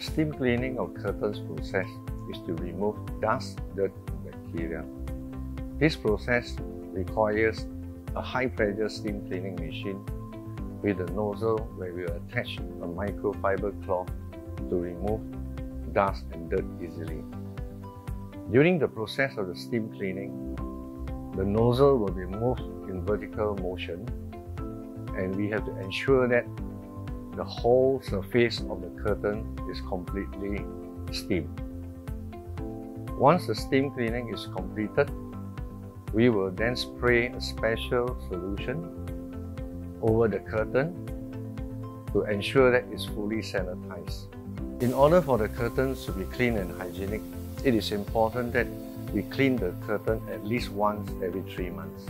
The steam cleaning of curtains process is to remove dust, dirt, and bacteria. This process requires a high pressure steam cleaning machine with a nozzle where we attach a microfiber cloth to remove dust and dirt easily. During the process of the steam cleaning, the nozzle will be moved in vertical motion and we have to ensure that the whole surface of the curtain is completely steamed. Once the steam cleaning is completed, we will then spray a special solution over the curtain to ensure that it's fully sanitized. In order for the curtains to be clean and hygienic, it is important that we clean the curtain at least once every three months.